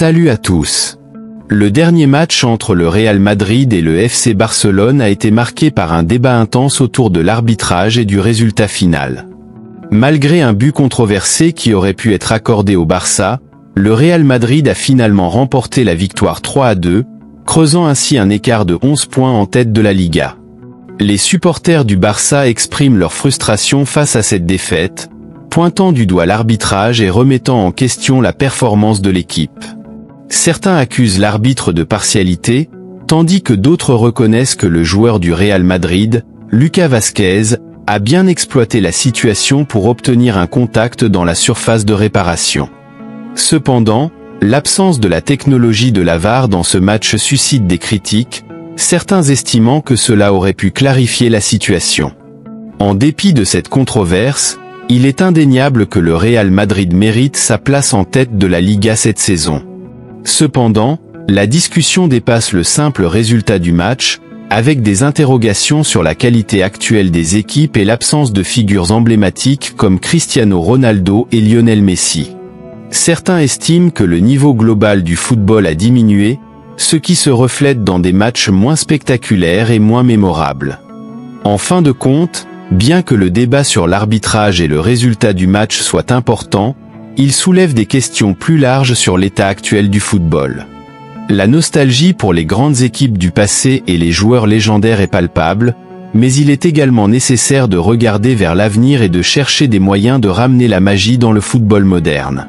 Salut à tous. Le dernier match entre le Real Madrid et le FC Barcelone a été marqué par un débat intense autour de l'arbitrage et du résultat final. Malgré un but controversé qui aurait pu être accordé au Barça, le Real Madrid a finalement remporté la victoire 3 à 2, creusant ainsi un écart de 11 points en tête de la Liga. Les supporters du Barça expriment leur frustration face à cette défaite, pointant du doigt l'arbitrage et remettant en question la performance de l'équipe. Certains accusent l'arbitre de partialité, tandis que d'autres reconnaissent que le joueur du Real Madrid, Lucas Vasquez, a bien exploité la situation pour obtenir un contact dans la surface de réparation. Cependant, l'absence de la technologie de la VAR dans ce match suscite des critiques, certains estimant que cela aurait pu clarifier la situation. En dépit de cette controverse, il est indéniable que le Real Madrid mérite sa place en tête de la Liga cette saison. Cependant, la discussion dépasse le simple résultat du match, avec des interrogations sur la qualité actuelle des équipes et l'absence de figures emblématiques comme Cristiano Ronaldo et Lionel Messi. Certains estiment que le niveau global du football a diminué, ce qui se reflète dans des matchs moins spectaculaires et moins mémorables. En fin de compte, bien que le débat sur l'arbitrage et le résultat du match soit important, il soulève des questions plus larges sur l'état actuel du football. La nostalgie pour les grandes équipes du passé et les joueurs légendaires est palpable, mais il est également nécessaire de regarder vers l'avenir et de chercher des moyens de ramener la magie dans le football moderne.